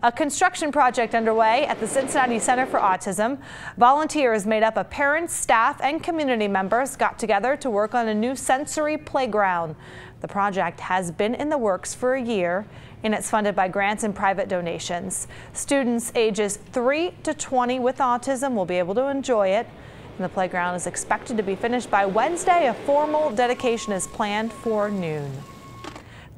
A construction project underway at the Cincinnati Center for Autism. Volunteers made up of parents, staff, and community members got together to work on a new sensory playground. The project has been in the works for a year and it's funded by grants and private donations. Students ages 3 to 20 with autism will be able to enjoy it. And the playground is expected to be finished by Wednesday. A formal dedication is planned for noon.